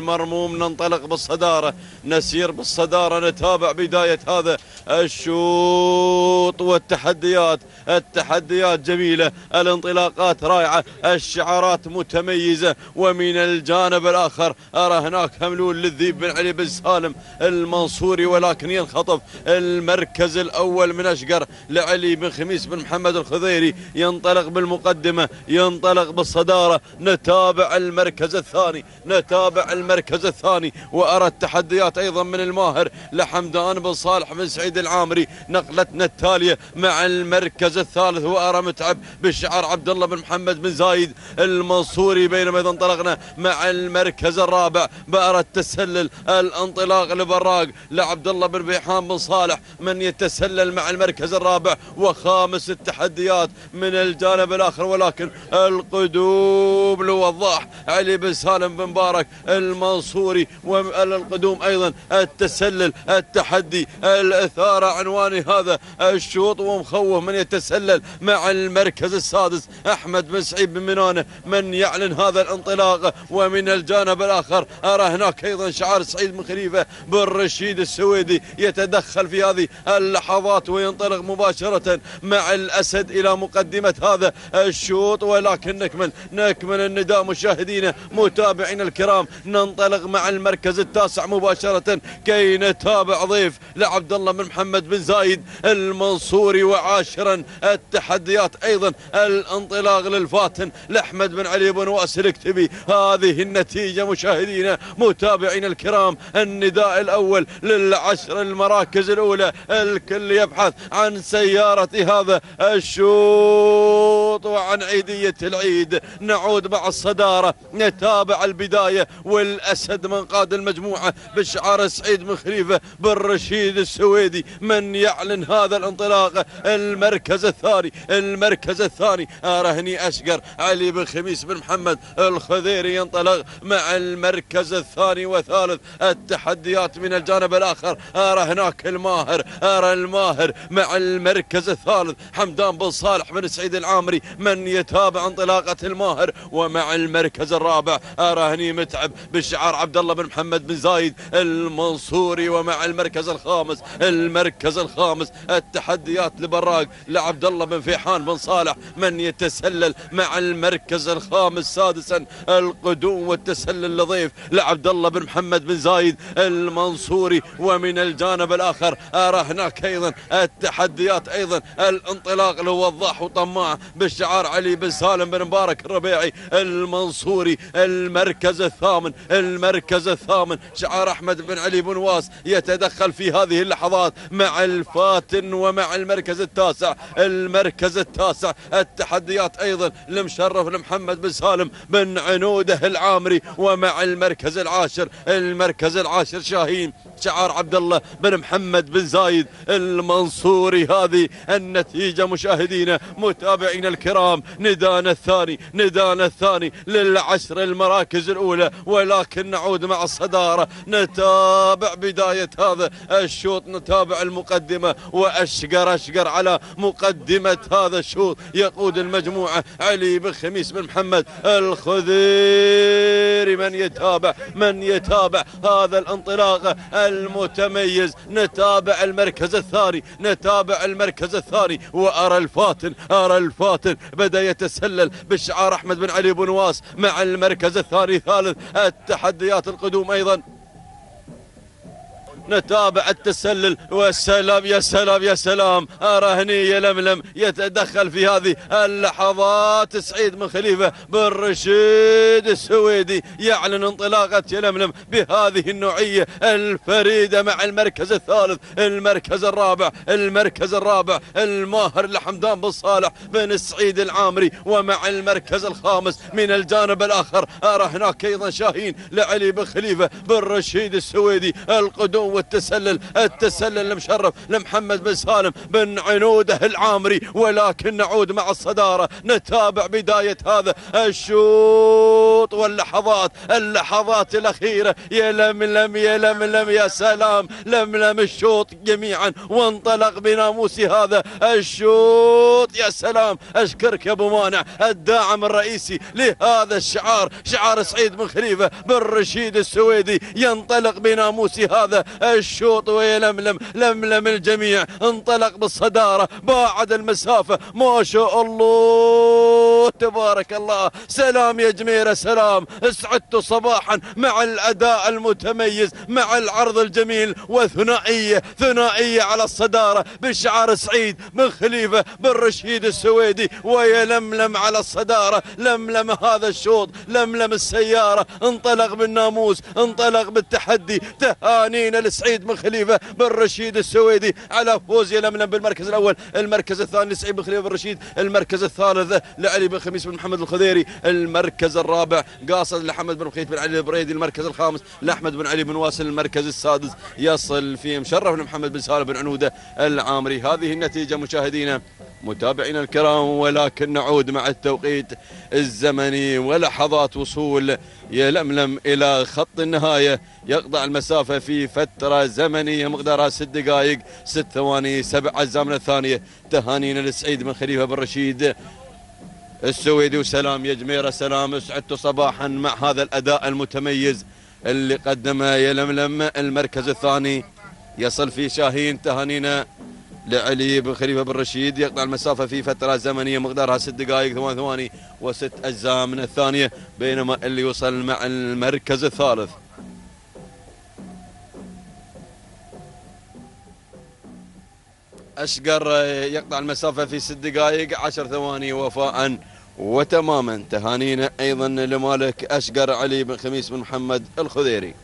المرموم ننطلق بالصدارة نسير بالصدارة نتابع بداية هذا الشوط والتحديات التحديات جميلة الانطلاقات رائعة الشعارات متميزة ومن الجانب الآخر أرى هناك هملول للذيب بن علي بن سالم المنصوري ولكن ينخطف المركز الأول من أشقر لعلي بن خميس بن محمد الخضيري. ينطلق بالمقدمة ينطلق بالصدارة نتابع المركز الثاني نتابع المركز الثاني وأرى التحديات أيضا من الماهر لحمدان بن صالح بن سعيد العامري نقلتنا التالية مع المركز الثالث وأرى متعب بالشعر عبد الله بن محمد بن زايد المنصوري بينما إذا انطلقنا مع المركز الرابع بأرى التسلل الانطلاق لبراق لعبد الله بن بيحان بن صالح من يتسلل مع المركز الرابع وخامس التحديات من الجانب الآخر ولكن القدوم لوضاح علي بن سالم بن مبارك المنصوري والقدوم أيضا التسلل التحدي الإثارة عنوان هذا الشوط ومخوف من يتسلل مع المركز السادس أحمد بن سعيد بن منانة من يعلن هذا الانطلاق ومن الجانب الآخر أرى هناك أيضا شعار سعيد بن خليفة بن رشيد السويدي يتدخل في هذه اللحظات وينطلق مباشرة مع الأسد إلى مقدمة هذا الشوط ولكن نكمل نكمل النداء مشاهدينا متابعينا الكرام ننطلق مع المركز التاسع مباشرة كي نتابع ضيف لعبد الله بن محمد بن زايد المنصوري وعاشرا التحديات أيضا الانطلاق للفاتن لأحمد بن علي بن واسل اكتبي هذه النتيجة مشاهدينا متابعينا الكرام النداء الأول للعشر المراكز الأولى. الكل يبحث عن سيارة هذا الشوط. وعن عيدية العيد. نعود مع الصدارة نتابع البداية. والأسد من قاد المجموعة بالشعار سعيد بن خليفة بن رشيد السويدي. من يعلن هذا الانطلاق؟ المركز الثاني المركز الثاني. أرهني أشقر علي بن خميس بن محمد الخذيري ينطلق مع المركز الثاني وثالث. التحديات من الجانب الآخر. أرى هناك الماهر أرى الماهر مع المركز الثالث. حمدان بن صالح بن سعيد العامري من يتابع انطلاقة الماهر ومع المركز الرابع. أرى هني متعب بالشعار عبد الله بن محمد بن زايد المنصوري ومع المركز الخامس. المركز الخامس التحديات لبراق لعبد الله بن فيحان بن صالح. من يتسلل مع المركز الخامس سادسا القدوم والتسلل لضيف لعبد الله بن محمد بن زايد المنصوري. ومن الجانب الآخر أرى هناك أيضا التحديات أيضا الانطلاق لوضاح وطماع بالشعار علي بن سالم بن مبارك الربيعي المنصوري المركز الثامن المركز الثامن. شعار أحمد بن علي بن واس يتدخل في هذه اللحظات مع الفاتن ومع المركز التاسع. المركز التاسع التحديات أيضا لمشرف لمحمد بن سالم بن عنوده العامري ومع المركز العاشر. المركز العاشر شاهين شعار عبد الله بن محمد بن زايد. المنصوري هذه النتيجة مشاهدينا متابعينا الكرام ندانا الثاني ندانا الثاني للعشر المراكز الأولى ولكن نعود مع الصدارة. نتابع بداية هذا الشوط نتابع المقدمة وأشقر أشقر على مقدمة هذا الشوط. يقود المجموعة علي بن خميس بن محمد الخذيري من يتابع؟ من يتابع هذا الانطلاق المتميز؟ نتابع المركز الثاني نتابع المركز الثاني وأرى الفاتن أرى الفاتن بدأ يتسلل بالشعار أحمد بن علي بن واس مع المركز الثاني ثالث التحديات القدوم أيضا. نتابع التسلل. والسلام يا سلام يا سلام. أرهني يا لملم يتدخل في هذه اللحظات. سعيد بن خليفة بن رشيد السويدي يعلن انطلاقة يا لملم بهذه النوعية الفريدة مع المركز الثالث المركز الرابع المركز الرابع الماهر لحمدان بن صالح بن السعيد العامري ومع المركز الخامس من الجانب الآخر. أرى هناك أيضا شاهين لعلي بن خليفة بن رشيد السويدي القدوم والتسلل التسلل المشرف لمحمد بن سالم بن عنوده العامري ولكن نعود مع الصدارة نتابع بداية هذا الشوط واللحظات اللحظات الأخيرة. يا لملم يا لملم يا سلام لملم الشوط جميعا. وانطلق بناموس هذا الشوط. يا سلام أشكرك يا أبو مانع الداعم الرئيسي لهذا الشعار شعار سعيد بن خليفة بن رشيد السويدي. ينطلق بناموس هذا الشوط ويلملم لملم الجميع. انطلق بالصدارة. باعد المسافة. ما شاء الله. تبارك الله. سلام يا جميرة سلام. اسعدت صباحا مع الأداء المتميز مع العرض الجميل. وثنائية. ثنائية على الصدارة. بالشعار سعيد. بن خليفة بن رشيد السويدي. ويلملم على الصدارة. لملم هذا الشوط. لملم السيارة. انطلق بالناموس. انطلق بالتحدي. تهانينا لسعيد بن خليفة بن رشيد السويدي على فوز يلملم بالمركز الأول المركز الثاني لسعيد بن خليفة بن رشيد المركز الثالث لعلي بن خميس بن محمد الخذيري المركز الرابع قاصد لحمد بن بخيت بن علي البريدي المركز الخامس لأحمد بن علي بن واسل المركز السادس يصل في مشرف لمحمد بن سالم بن عنودة العامري. هذه النتيجة مشاهدينا. متابعينا الكرام ولكن نعود مع التوقيت الزمني ولحظات وصول يلملم إلى خط النهاية. يقطع المسافة في فترة زمنية مقدارها ست دقائق ست ثواني سبع أجزاء من الثانية. تهانينا لسعيد بن خليفة بن رشيد السويدي. وسلام يا جميرة سلام. أسعدت صباحا مع هذا الأداء المتميز اللي قدمه يلملم المركز الثاني. يصل في شاهين تهانينا لعلي بن خليفة بن رشيد يقطع المسافة في فترة زمنية مقدارها ست دقائق ثمان ثواني وست أجزاء من الثانية بينما اللي وصل مع المركز الثالث. أشقر يقطع المسافة في ست دقائق عشر ثواني وفاء وتماما. تهانينا أيضا لمالك أشقر علي بن خميس بن محمد الخذيري